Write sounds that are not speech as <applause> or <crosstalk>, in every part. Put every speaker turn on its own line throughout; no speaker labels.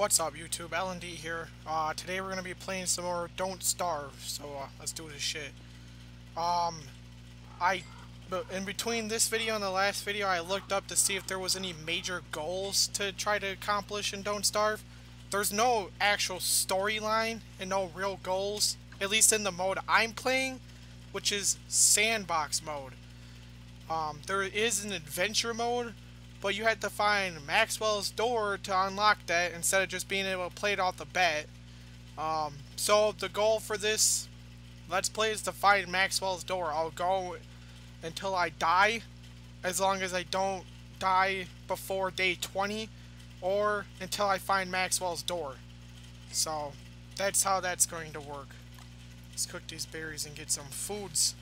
What's up YouTube, LND here. Uh, today we're going to be playing some more Don't Starve, so uh, let's do this shit. Um, I, in between this video and the last video, I looked up to see if there was any major goals to try to accomplish in Don't Starve. There's no actual storyline and no real goals, at least in the mode I'm playing, which is sandbox mode. Um, there is an adventure mode, but you had to find Maxwell's door to unlock that instead of just being able to play it off the bat. Um, so the goal for this Let's Play is to find Maxwell's door. I'll go until I die, as long as I don't die before day 20, or until I find Maxwell's door. So, that's how that's going to work. Let's cook these berries and get some foods.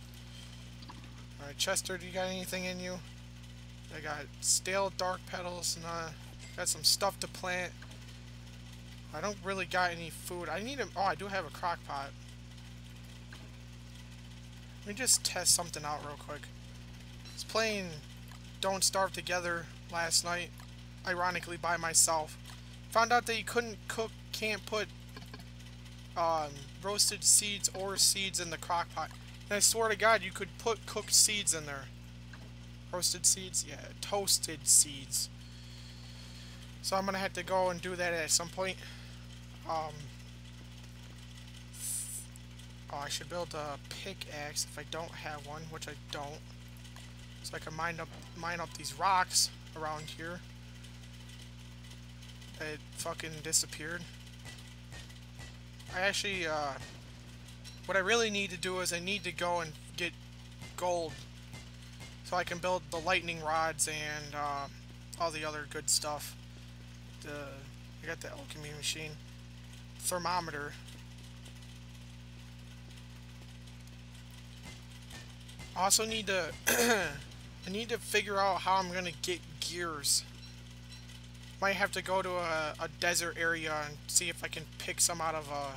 Alright, Chester, do you got anything in you? I got stale dark petals and uh, got some stuff to plant. I don't really got any food. I need a... Oh, I do have a crock pot. Let me just test something out real quick. I was playing Don't Starve Together last night, ironically by myself. Found out that you couldn't cook, can't put um, roasted seeds or seeds in the crock pot. And I swear to God, you could put cooked seeds in there. Roasted seeds? Yeah, toasted seeds. So I'm gonna have to go and do that at some point. Um, oh, I should build a pickaxe if I don't have one, which I don't. So I can mine up mine up these rocks around here. It fucking disappeared. I actually, uh, what I really need to do is I need to go and get gold so I can build the lightning rods and uh, all the other good stuff. The I got the alchemy machine. Thermometer. I also need to <clears throat> I need to figure out how I'm gonna get gears. Might have to go to a, a desert area and see if I can pick some out of uh,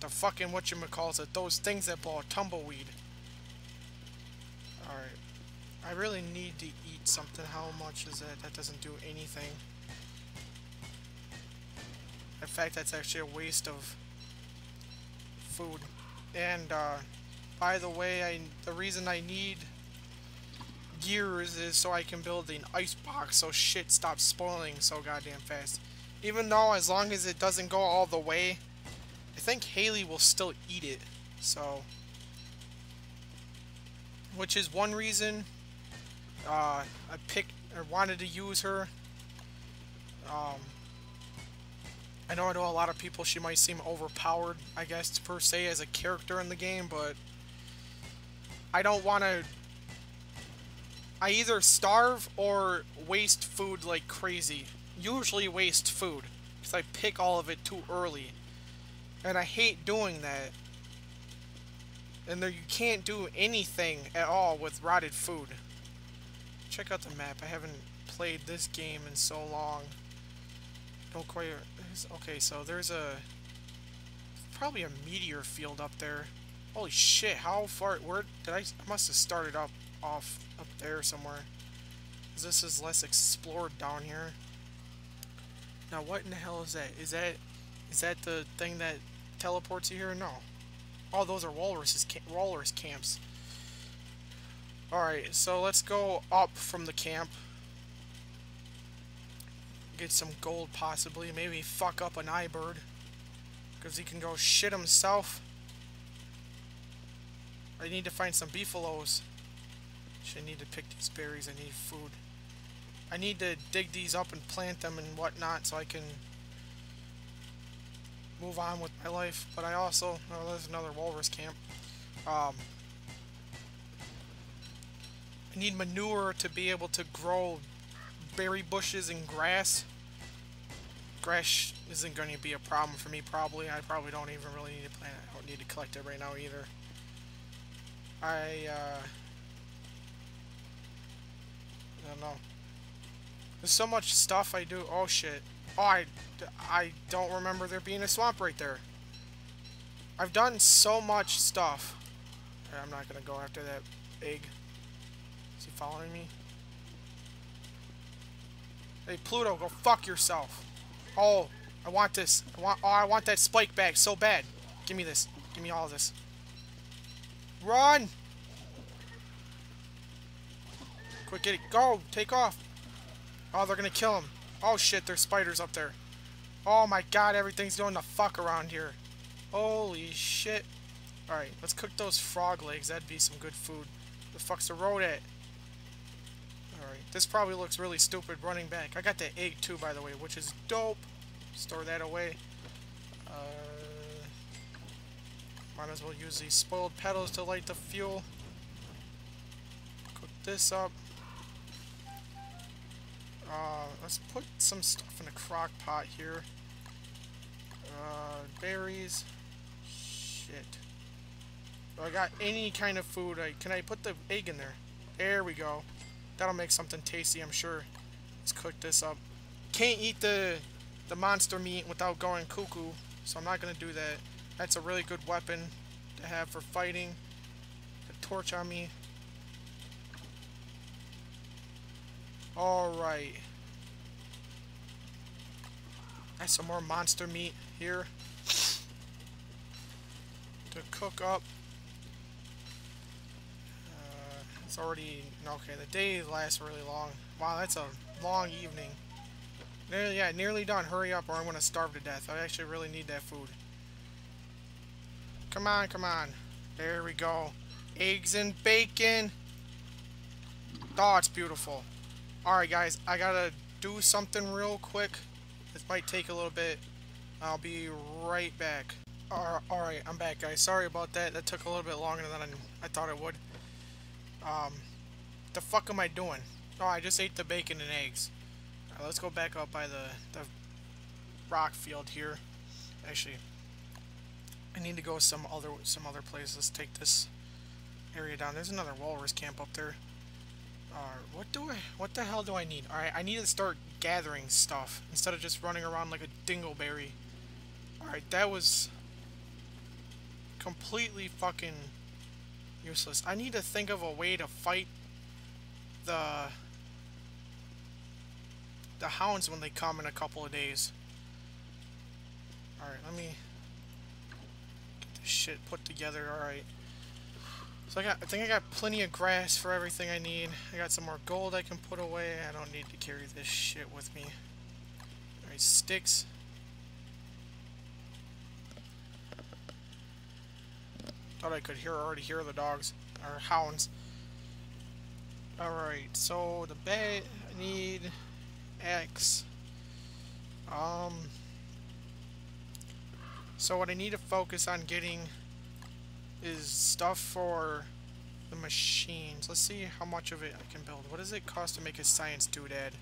the fucking whatchamacallit, those things that blow tumbleweed. Alright. I really need to eat something. How much is it? That doesn't do anything. In fact, that's actually a waste of food. And, uh, by the way, I the reason I need gears is so I can build an ice box so shit stops spoiling so goddamn fast. Even though, as long as it doesn't go all the way, I think Haley will still eat it. So, which is one reason uh, I picked or wanted to use her. Um, I know I know a lot of people she might seem overpowered, I guess per se as a character in the game, but I don't want to. I either starve or waste food like crazy. Usually waste food because I pick all of it too early, and I hate doing that. And there you can't do anything at all with rotted food. Check out the map. I haven't played this game in so long. Don't quite... Okay, so there's a... Probably a meteor field up there. Holy shit, how far... Where did I... I must have started up off up there somewhere. This is less explored down here. Now, what in the hell is that? Is that... Is that the thing that teleports you here? No. Oh, those are walruses, walrus camps. Alright, so let's go up from the camp. Get some gold, possibly. Maybe fuck up an eye bird. Because he can go shit himself. I need to find some beefaloes. I need to pick these berries. I need food. I need to dig these up and plant them and whatnot so I can move on with my life. But I also, oh, there's another walrus camp. Um, I need manure to be able to grow berry bushes and grass. Grass isn't going to be a problem for me, probably. I probably don't even really need to plant it. I don't need to collect it right now, either. I, uh... I don't know. There's so much stuff I do. Oh, shit. Oh, I, I don't remember there being a swamp right there. I've done so much stuff. I'm not going to go after that egg. Is he following me? Hey, Pluto, go fuck yourself. Oh, I want this. I want. Oh, I want that spike bat so bad. Give me this. Give me all this. Run! Quick, get it. Go! Take off! Oh, they're gonna kill him. Oh shit, there's spiders up there. Oh my god, everything's going to fuck around here. Holy shit. Alright, let's cook those frog legs. That'd be some good food. The fuck's the road at? Alright, this probably looks really stupid running back. I got the egg too, by the way, which is dope. Store that away. Uh, might as well use these spoiled petals to light the fuel. Cook this up. Uh, let's put some stuff in a crock pot here. Uh, berries. Shit. Do I got any kind of food? I, can I put the egg in there? There we go. That'll make something tasty, I'm sure. Let's cook this up. Can't eat the the monster meat without going cuckoo, so I'm not gonna do that. That's a really good weapon to have for fighting. A torch on me. Alright. Got some more monster meat here to cook up. Uh, it's already okay. The day lasts really long. Wow, that's a long evening. Nearly, yeah, nearly done. Hurry up, or I'm gonna starve to death. I actually really need that food. Come on, come on. There we go. Eggs and bacon. Oh, it's beautiful. Alright, guys, I gotta do something real quick. This might take a little bit. I'll be right back. Alright, I'm back, guys. Sorry about that. That took a little bit longer than I thought it would. Um, the fuck am I doing? Oh, I just ate the bacon and eggs. Right, let's go back up by the, the rock field here. Actually, I need to go some other some other place. Let's take this area down. There's another walrus camp up there. Uh, what do I, what the hell do I need? Alright, I need to start gathering stuff instead of just running around like a dingleberry. Alright, that was completely fucking useless. I need to think of a way to fight the the hounds when they come in a couple of days. Alright, let me get this shit put together. Alright. So I got, I think I got plenty of grass for everything I need. I got some more gold I can put away. I don't need to carry this shit with me. Alright, sticks. Thought I could hear already hear the dogs or hounds. Alright, so the bed I need X. Um so what I need to focus on getting is stuff for the machines. Let's see how much of it I can build. What does it cost to make a science doodad?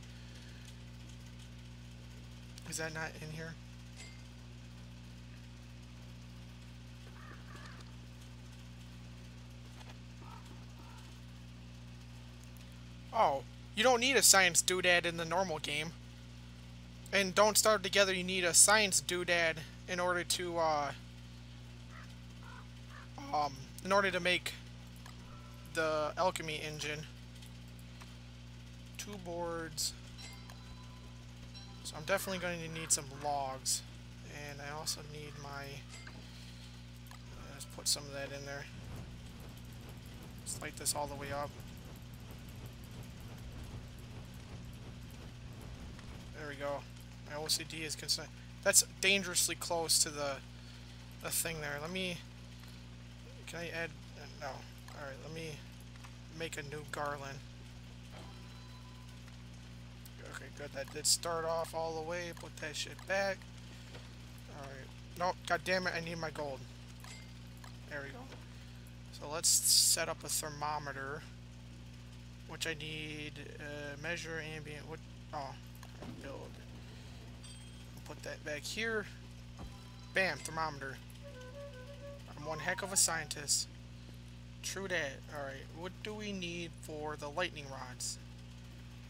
Is that not in here? Oh, you don't need a science doodad in the normal game. And Don't Starve Together, you need a science doodad in order to, uh, um, in order to make the alchemy engine. Two boards. So I'm definitely going to need some logs. And I also need my... Let's put some of that in there. Let's light this all the way up. There we go. My OCD is concerned. That's dangerously close to the, the thing there. Let me... Can I add... Uh, no. Alright, let me make a new garland. Okay, good. That did start off all the way. Put that shit back. Alright. No, god damn it, I need my gold. There we go. So let's set up a thermometer. Which I need, uh, measure ambient, what, oh, build. Put that back here. Bam, thermometer. I'm one heck of a scientist. True that. Alright, what do we need for the lightning rods?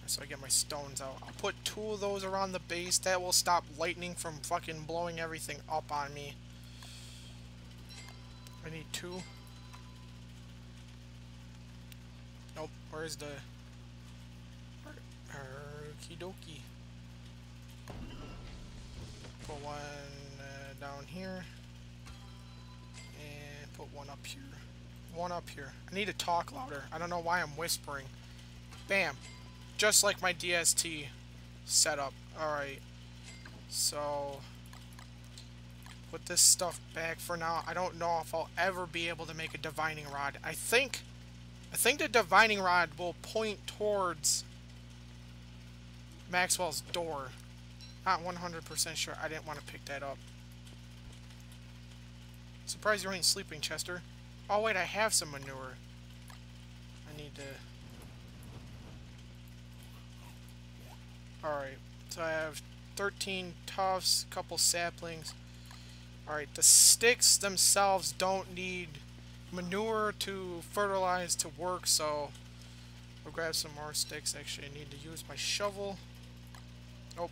So I get my stones out. I'll put two of those around the base. That will stop lightning from fucking blowing everything up on me. I need two. Nope, where's the... Okie dokie. Put one uh, down here. Put one up here. One up here. I need to talk louder. I don't know why I'm whispering. Bam. Just like my DST setup. Alright. So... Put this stuff back for now. I don't know if I'll ever be able to make a divining rod. I think... I think the divining rod will point towards Maxwell's door. Not 100% sure. I didn't want to pick that up. Surprised you ain't sleeping, Chester. Oh, wait, I have some manure. I need to... Alright, so I have 13 tufts, couple saplings. Alright, the sticks themselves don't need manure to fertilize to work, so I'll grab some more sticks. Actually, I need to use my shovel. Oh.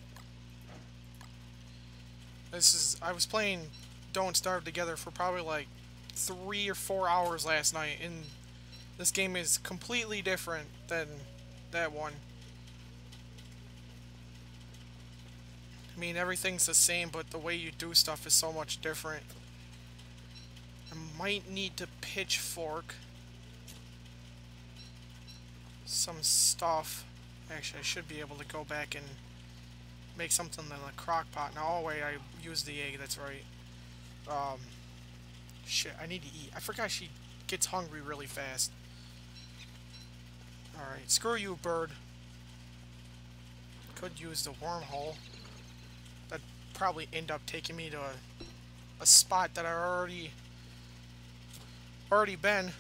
This is... I was playing Don't Starve Together for probably like three or four hours last night, and this game is completely different than that one. I mean, everything's the same, but the way you do stuff is so much different. I might need to pitchfork some stuff. Actually, I should be able to go back and make something in the crock pot. Now, oh wait, I used the egg, that's right. Um, shit, I need to eat. I forgot she gets hungry really fast. Alright, screw you, bird. Could use the wormhole. That'd probably end up taking me to a, a spot that I already already been.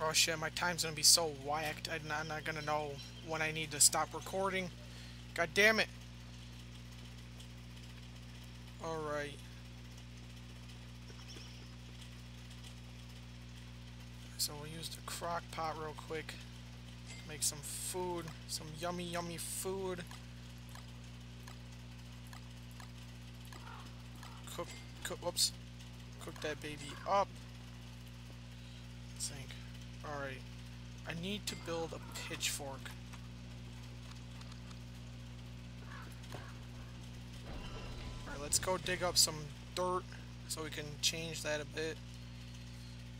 Oh shit, my time's gonna be so whacked. I'm not, I'm not gonna know when I need to stop recording. God damn it. Alright. So we'll use the crock pot real quick. Make some food. Some yummy, yummy food. Cook, cook, whoops. Cook that baby up. Think. Alright. I need to build a pitchfork. Alright, let's go dig up some dirt so we can change that a bit.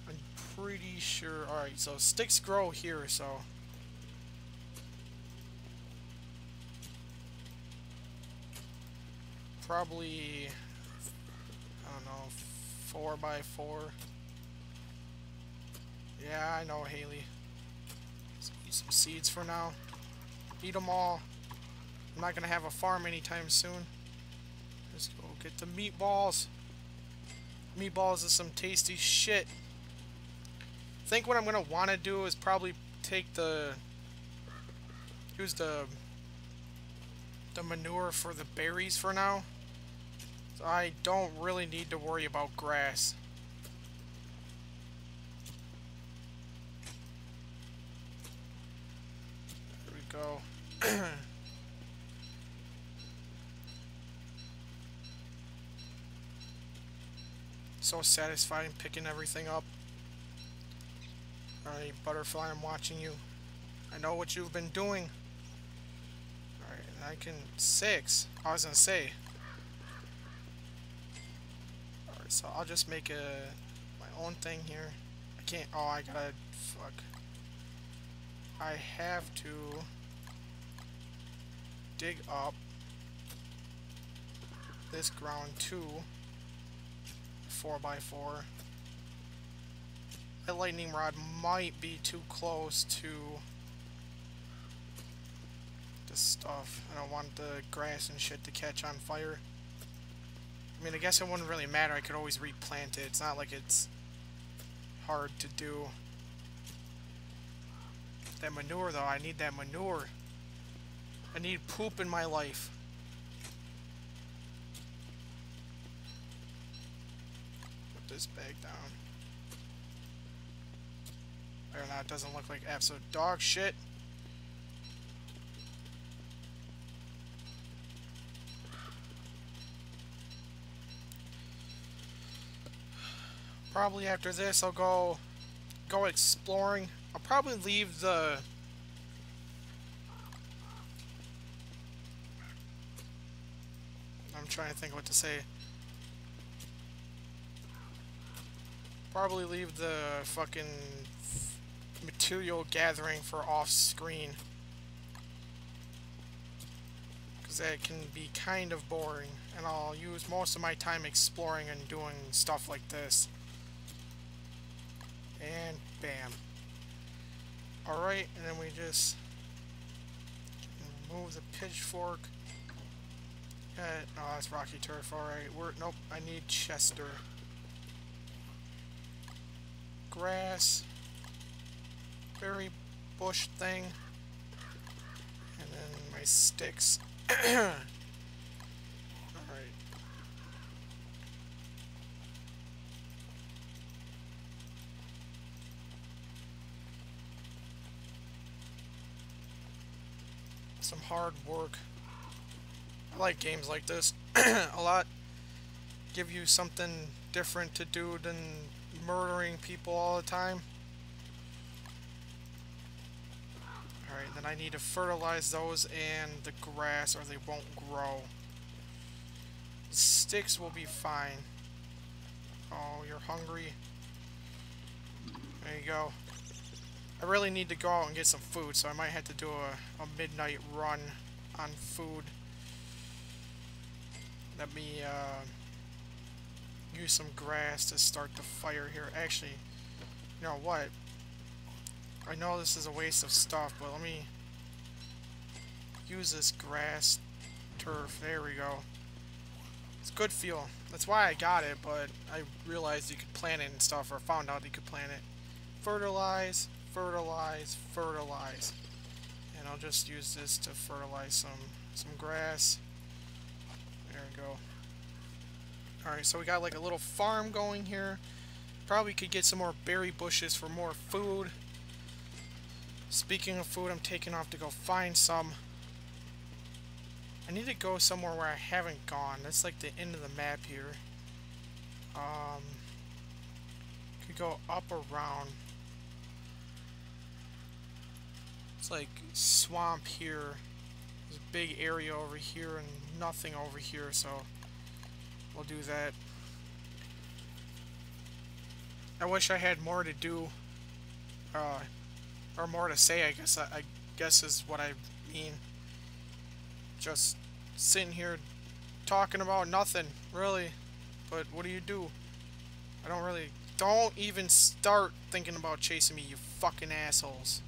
I'm pretty sure... Alright, so sticks grow here, so... Probably... I don't know, 4 by 4 Yeah, I know, Haley. Let's eat some seeds for now. Eat them all. I'm not going to have a farm anytime soon. Let's go get the meatballs. Meatballs is some tasty shit. I think what I'm going to want to do is probably take the... Use the... The manure for the berries for now. So I don't really need to worry about grass. There we go. So satisfying picking everything up. Alright, Butterfly, I'm watching you. I know what you've been doing. Alright, I can... Six. I was gonna say. Alright, so I'll just make a... My own thing here. I can't... Oh, I gotta... Fuck. I have to... Dig up... This ground too. 4x4. That lightning rod might be too close to the stuff. I don't want the grass and shit to catch on fire. I mean, I guess it wouldn't really matter. I could always replant it. It's not like it's hard to do. That manure, though, I need that manure. I need poop in my life. This bag down. Or not, doesn't look like absolute dog shit. Probably after this I'll go go exploring. I'll probably leave the I'm trying to think what to say. Probably leave the fucking material gathering for off screen. Because that can be kind of boring. And I'll use most of my time exploring and doing stuff like this. And bam. Alright, and then we just move the pitchfork. Uh, oh, that's rocky turf. Alright, we're nope. I need Chester. Grass. Berry bush thing. And then my sticks. <clears throat> Alright. Some hard work. I like games like this <clears throat> a lot. Give you something different to do than murdering people all the time. Alright, then I need to fertilize those and the grass or they won't grow. Sticks will be fine. Oh, you're hungry. There you go. I really need to go out and get some food, so I might have to do a, a midnight run on food. Let me uh, use some grass to start the fire here. Actually, you know what? I know this is a waste of stuff, but let me use this grass turf. There we go. It's good fuel. That's why I got it, but I realized you could plant it and stuff, or found out you could plant it. Fertilize, fertilize, fertilize. And I'll just use this to fertilize some, some grass. There we go. Alright, so we got like a little farm going here. Probably could get some more berry bushes for more food. Speaking of food, I'm taking off to go find some. I need to go somewhere where I haven't gone. That's like the end of the map here. Um, could go up around. It's like swamp here. There's a big area over here and nothing over here, so we'll do that. I wish I had more to do. Uh, or more to say, I guess. I, I guess is what I mean. Just sitting here talking about nothing, really. But what do you do? I don't really... Don't even start thinking about chasing me, you fucking assholes.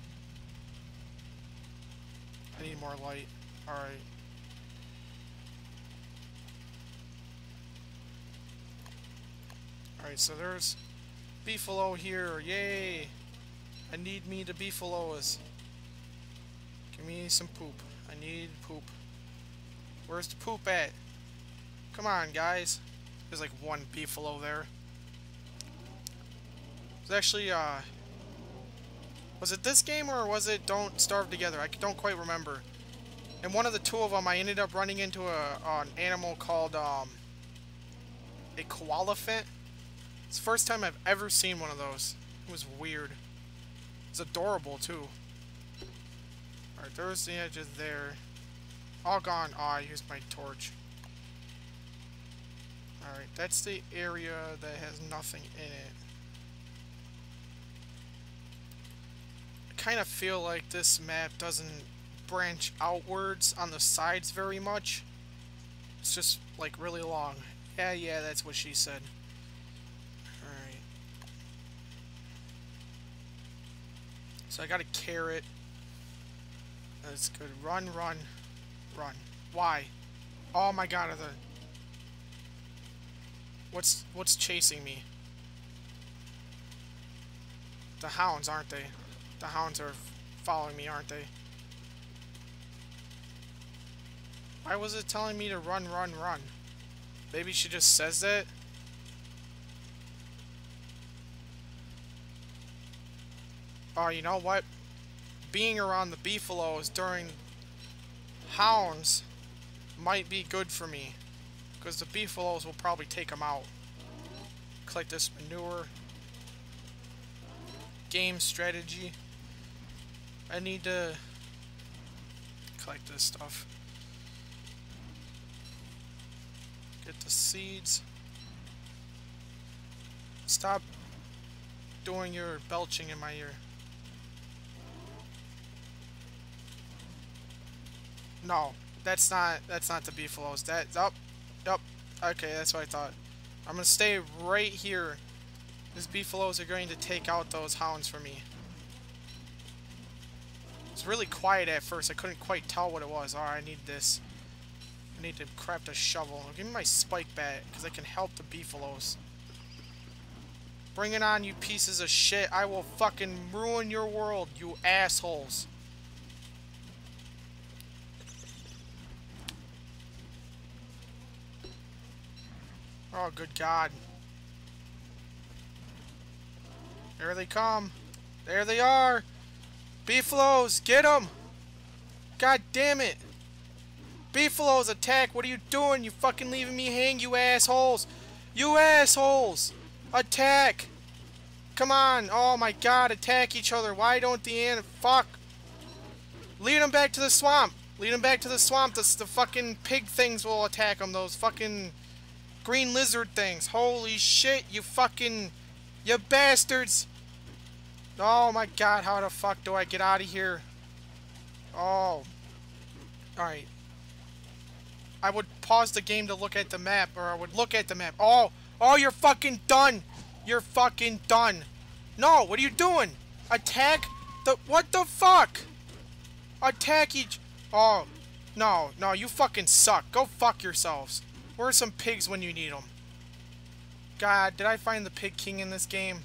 I need more light. Alright. Alright, so there's beefalo here. Yay! I need me to beefaloes. Give me some poop. I need poop. Where's the poop at? Come on, guys. There's like one beefalo there. It's actually, uh... Was it this game or was it Don't Starve Together? I don't quite remember. And one of the two of them, I ended up running into a, an animal called, um... A koalefant. It's the first time I've ever seen one of those. It was weird. It's adorable, too. Alright, there's the edges there. All gone. Oh, I used my torch. Alright, that's the area that has nothing in it. I kind of feel like this map doesn't branch outwards on the sides very much. It's just, like, really long. Yeah, yeah, that's what she said. So I got a carrot. That's good. Run, run, run. Why? Oh my god, are the... What's, what's chasing me? The hounds, aren't they? The hounds are following me, aren't they? Why was it telling me to run, run, run? Maybe she just says that? Oh, you know what? Being around the beefaloes during hounds might be good for me. Because the beefaloes will probably take them out. Collect this manure. Game strategy. I need to collect this stuff. Get the seeds. Stop doing your belching in my ear. No, that's not that's not the beefaloes. That up, up. Okay, that's what I thought. I'm gonna stay right here. These beefaloes are going to take out those hounds for me. It's really quiet at first. I couldn't quite tell what it was. Alright, I need this. I need to craft a shovel. Give me my spike bat, because I can help the beefaloes. Bring it on, you pieces of shit. I will fucking ruin your world, you assholes. Oh, good God. There they come. There they are. Beefaloes, get them. God damn it. Beefaloes, attack. What are you doing? You fucking leaving me hang, you assholes. You assholes. Attack. Come on. Oh my god, attack each other. Why don't the ant... Fuck. Lead them back to the swamp. Lead them back to the swamp. The, the fucking pig things will attack them. Those fucking green lizard things. Holy shit, you fucking... You bastards. Oh my god, how the fuck do I get out of here? Oh. Alright. I would pause the game to look at the map, or I would look at the map. Oh! Oh, you're fucking done! You're fucking done! No, what are you doing? Attack the- What the fuck? Attack each- Oh. No, no, you fucking suck. Go fuck yourselves. Where are some pigs when you need them? God, did I find the Pig King in this game?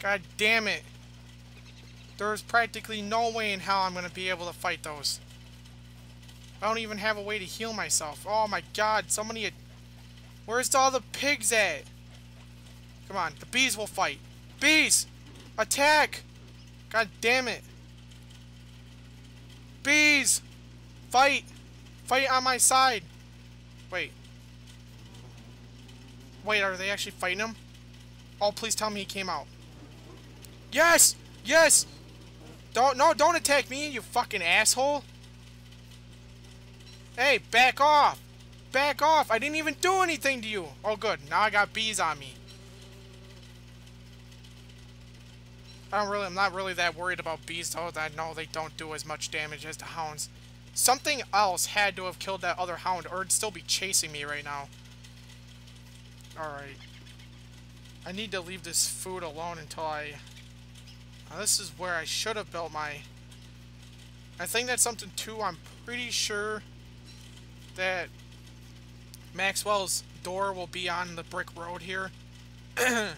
God damn it. There's practically no way in hell I'm going to be able to fight those. I don't even have a way to heal myself. Oh my god, somebody... Where's all the pigs at? Come on, the bees will fight. Bees! Attack! God damn it. Bees! Fight! Fight on my side! Wait. Wait, are they actually fighting him? Oh, please tell me he came out. Yes! Yes! Don't, no, don't attack me, you fucking asshole! Hey, back off! Back off! I didn't even do anything to you! Oh, good. Now I got bees on me. I don't really, I'm not really that worried about bees, though. I know they don't do as much damage as the hounds. Something else had to have killed that other hound, or it'd still be chasing me right now. Alright. I need to leave this food alone until I now this is where I should have built my... I think that's something too, I'm pretty sure that Maxwell's door will be on the brick road here. <clears throat>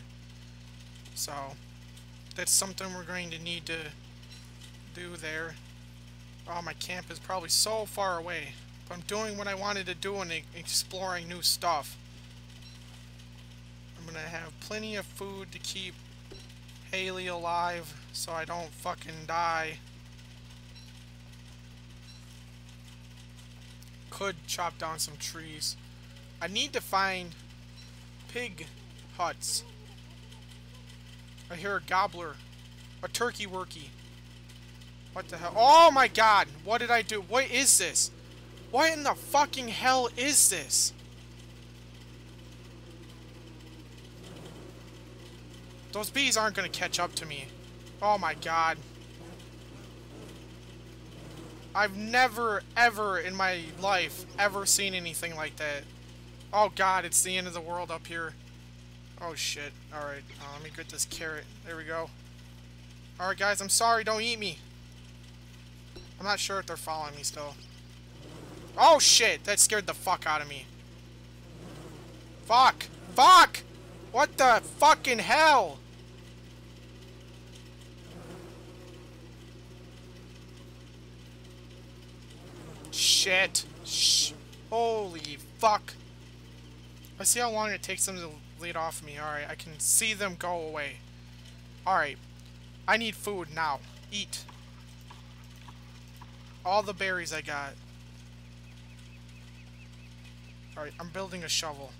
so, that's something we're going to need to do there. Oh, my camp is probably so far away. But I'm doing what I wanted to do and exploring new stuff. Going to have plenty of food to keep Haley alive so I don't fucking die. Could chop down some trees. I need to find pig huts. I hear a gobbler. A turkey worky. What the hell? Oh my god! What did I do? What is this? What in the fucking hell is this? Those bees aren't going to catch up to me. Oh my god. I've never, ever in my life, ever seen anything like that. Oh god, it's the end of the world up here. Oh shit. Alright, uh, let me get this carrot. There we go. Alright guys, I'm sorry, don't eat me. I'm not sure if they're following me still. Oh shit, that scared the fuck out of me. Fuck! Fuck! What the fucking hell? Shit. Holy fuck. Let's see how long it takes them to lead off me. Alright, I can see them go away. Alright. I need food now. Eat. All the berries I got. Alright, I'm building a shovel.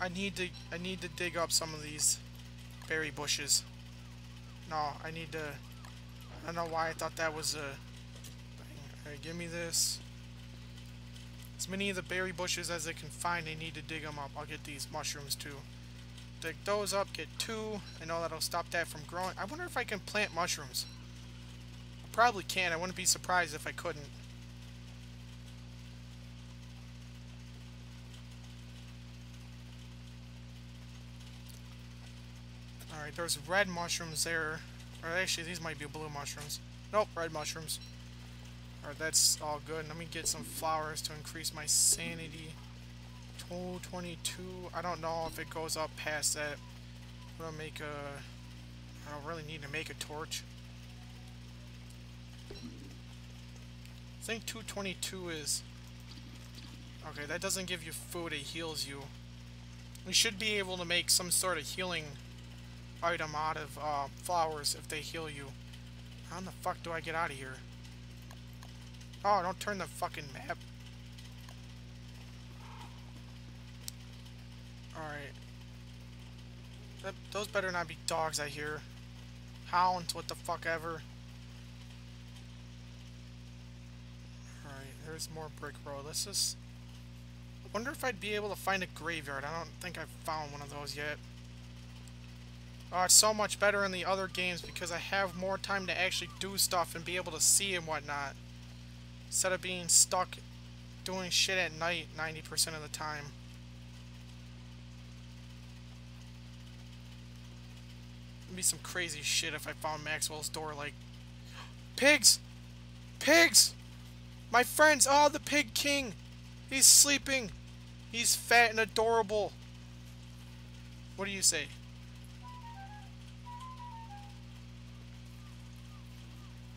I need to I need to dig up some of these berry bushes. No, I need to I don't know why I thought that was a thing. Alright, give me this. As many of the berry bushes as they can find, they need to dig them up. I'll get these mushrooms too. Dig those up, get two. I know that'll stop that from growing. I wonder if I can plant mushrooms. I probably can. I wouldn't be surprised if I couldn't. Alright, there's red mushrooms there. Or actually, these might be blue mushrooms. Nope, red mushrooms. Alright, that's all good. Let me get some flowers to increase my sanity. 222. I don't know if it goes up past that. I'm gonna make a... I don't really need to make a torch. I think 222 is... Okay, that doesn't give you food, it heals you. We should be able to make some sort of healing item out of uh, flowers if they heal you. How in the fuck do I get out of here? Oh, don't turn the fucking map. Alright. Those better not be dogs, I hear. Hounds, what the fuck ever. Alright, there's more brick road. Let's just... I wonder if I'd be able to find a graveyard. I don't think I've found one of those yet. Oh, it's so much better in the other games because I have more time to actually do stuff and be able to see and whatnot. Instead of being stuck doing shit at night 90% of the time. It'd be some crazy shit if I found Maxwell's door like... Pigs! Pigs! My friends! Oh, the Pig King! He's sleeping! He's fat and adorable! What do you say?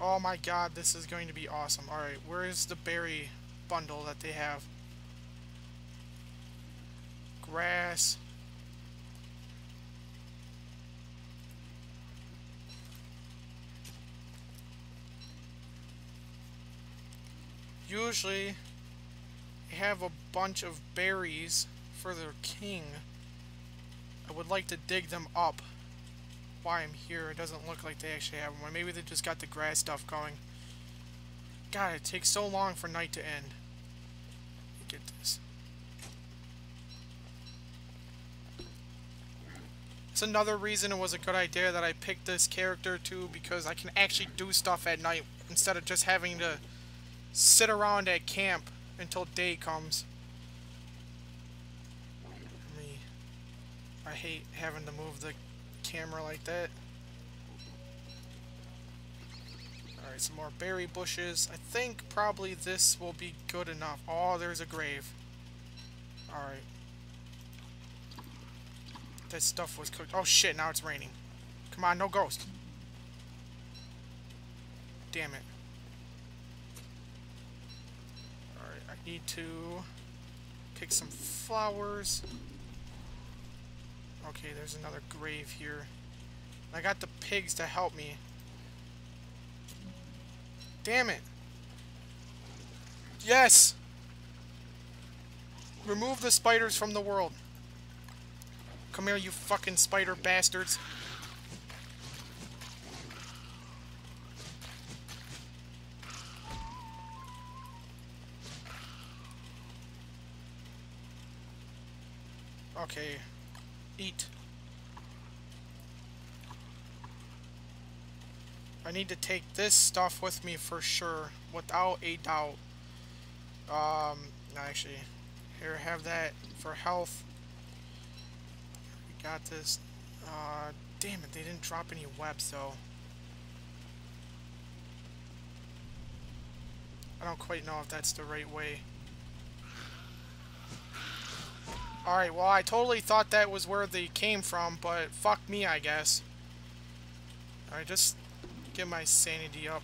Oh my god, this is going to be awesome. Alright, where is the berry bundle that they have? Grass. Usually, they have a bunch of berries for their king. I would like to dig them up why I'm here. It doesn't look like they actually have one. Maybe they just got the grass stuff going. God, it takes so long for night to end. Get this. It's another reason it was a good idea that I picked this character too, because I can actually do stuff at night instead of just having to sit around at camp until day comes. Me, I hate having to move the camera like that. Alright, some more berry bushes. I think probably this will be good enough. Oh, there's a grave. Alright. That stuff was cooked. Oh shit, now it's raining. Come on, no ghost. Damn it. Alright, I need to pick some flowers. Okay, there's another grave here. I got the pigs to help me. Damn it. Yes! Remove the spiders from the world. Come here, you fucking spider bastards. Okay. Eat. I need to take this stuff with me for sure, without a doubt. Um, actually, here, have that for health. We got this. Uh, damn it, they didn't drop any webs, though. I don't quite know if that's the right way. Alright, well, I totally thought that was where they came from, but fuck me, I guess. Alright, just get my sanity up.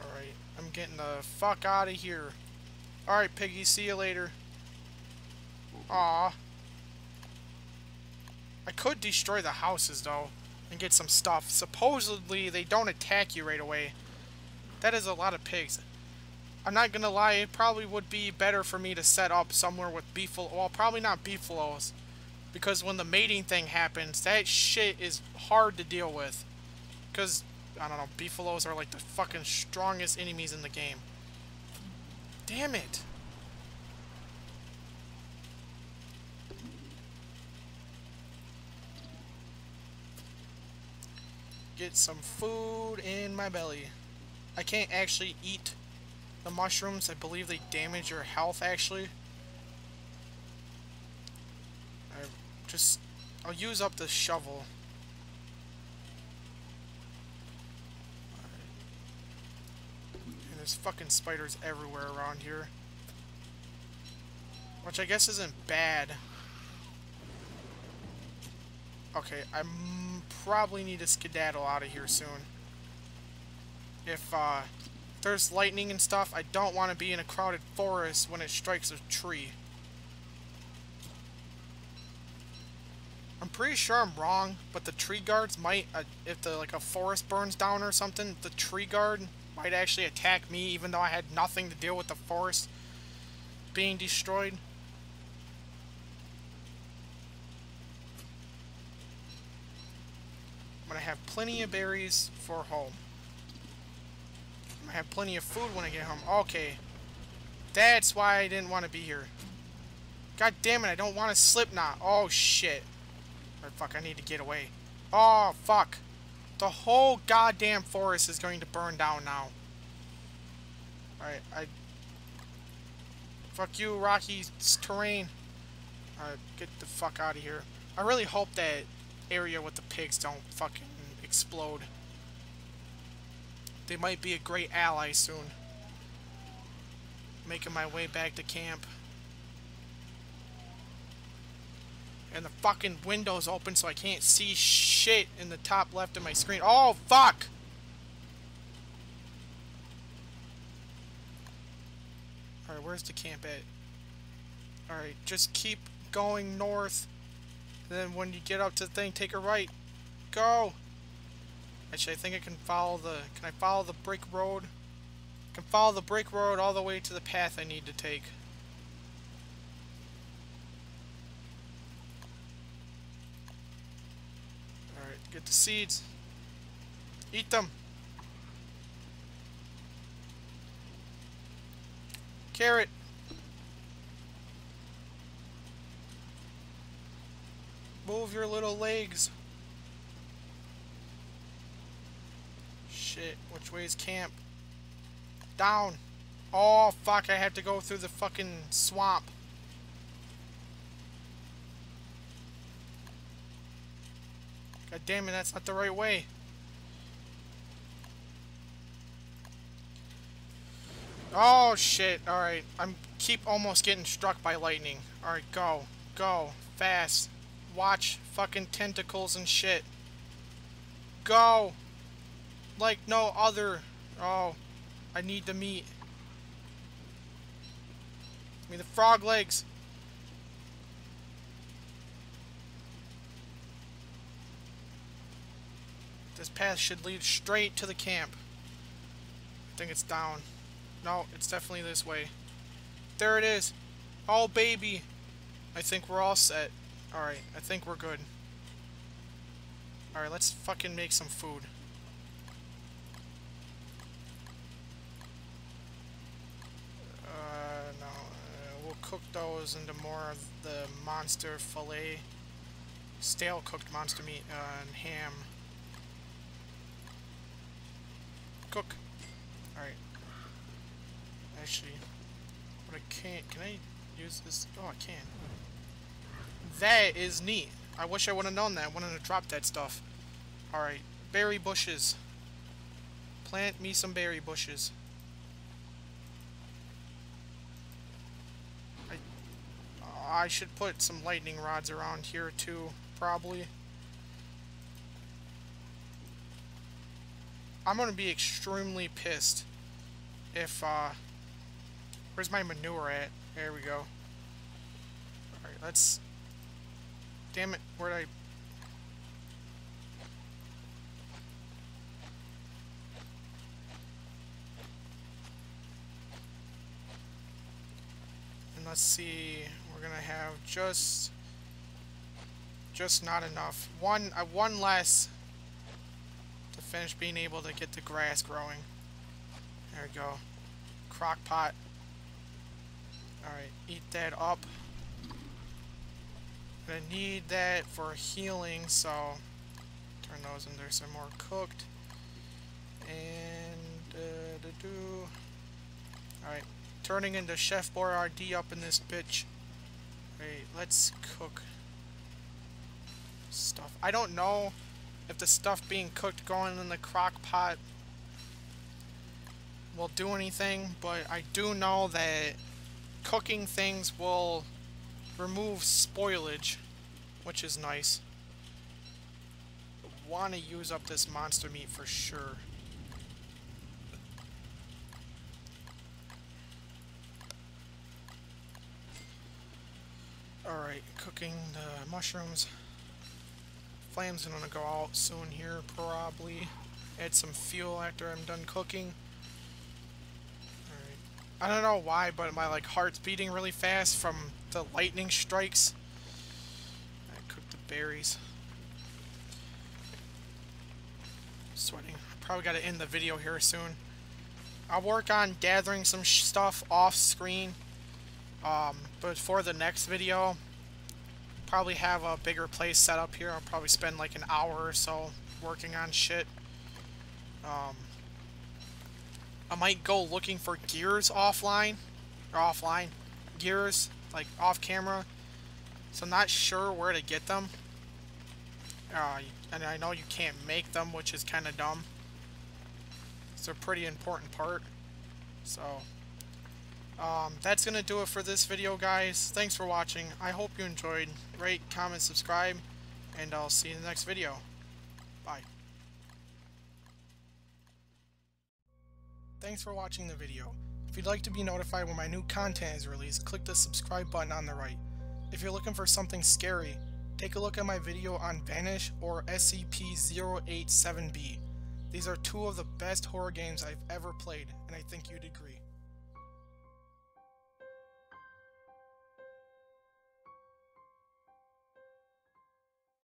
Alright, I'm getting the fuck out of here. Alright, Piggy, see you later. Aw. I could destroy the houses, though, and get some stuff. Supposedly, they don't attack you right away. That is a lot of pigs. I'm not gonna lie, it probably would be better for me to set up somewhere with beefalo. Well, probably not beefalos. Because when the mating thing happens, that shit is hard to deal with. Because, I don't know, beefalos are like the fucking strongest enemies in the game. Damn it. Get some food in my belly. I can't actually eat the mushrooms. I believe they damage your health, actually. I just... I'll use up the shovel. And there's fucking spiders everywhere around here. Which I guess isn't bad. Okay, I probably need to skedaddle out of here soon. If, uh, there's lightning and stuff, I don't want to be in a crowded forest when it strikes a tree. I'm pretty sure I'm wrong, but the tree guards might, uh, if the like a forest burns down or something, the tree guard might actually attack me even though I had nothing to deal with the forest being destroyed. I'm gonna have plenty of berries for home. I'm have plenty of food when I get home. Okay. That's why I didn't want to be here. God damn it, I don't want to slip now. Oh, shit. Or fuck, I need to get away. Oh, fuck. The whole goddamn forest is going to burn down now. Alright, I... Fuck you, rocky terrain. Alright, get the fuck out of here. I really hope that area with the pigs don't fucking explode. They might be a great ally soon. Making my way back to camp. And the fucking window's open so I can't see shit in the top left of my screen. Oh, fuck! Alright, where's the camp at? Alright, just keep going north. then when you get up to the thing, take a right. Go! Actually, I think I can follow the... Can I follow the brick road? I can follow the brick road all the way to the path I need to take. Alright, get the seeds. Eat them! Carrot! Move your little legs. Shit, which way is camp? Down! Oh, fuck, I have to go through the fucking swamp. God damn it, that's not the right way. Oh, shit. Alright, I'm keep almost getting struck by lightning. Alright, go. Go. Fast. Watch fucking tentacles and shit. Go! Like no other. Oh, I need the meat. Give me the frog legs. This path should lead straight to the camp. I think it's down. No, it's definitely this way. There it is. Oh, baby. I think we're all set. Alright, I think we're good. Alright, let's fucking make some food. Cook those into more of the monster fillet, stale cooked monster meat uh, and ham. Cook. Alright. Actually, what I can't, can I use this? Oh, I can. That is neat. I wish I would have known that. I wouldn't have dropped that stuff. Alright, berry bushes. Plant me some berry bushes. I should put some lightning rods around here too, probably. I'm gonna be extremely pissed if, uh... Where's my manure at? There we go. Alright, let's... Damn it, where'd I... And let's see gonna have just just not enough. One uh, one less to finish being able to get the grass growing. There we go. Crock pot. Alright, eat that up. Gonna need that for healing, so turn those in there some more cooked. And uh, do. Alright, turning into Chef Boyardee up in this bitch. Let's cook stuff. I don't know if the stuff being cooked going in the crock pot will do anything, but I do know that cooking things will remove spoilage, which is nice. Want to use up this monster meat for sure. Alright, cooking the mushrooms. Flame's gonna go out soon here, probably. Add some fuel after I'm done cooking. I don't know why, but my like heart's beating really fast from the lightning strikes. I cooked the berries. Sweating. Probably got to end the video here soon. I'll work on gathering some stuff off screen. Um, but for the next video, probably have a bigger place set up here. I'll probably spend like an hour or so working on shit. Um, I might go looking for gears offline, or offline, gears, like off camera. So I'm not sure where to get them. Uh, and I know you can't make them, which is kind of dumb. It's a pretty important part. So, um, that's going to do it for this video, guys. Thanks for watching. I hope you enjoyed. Rate, comment, subscribe, and I'll see you in the next video. Bye. Thanks for watching the video. If you'd like to be notified when my new content is released, click the subscribe button on the right. If you're looking for something scary, take a look at my video on Vanish or SCP-087-B. These are two of the best horror games I've ever played, and I think you'd agree.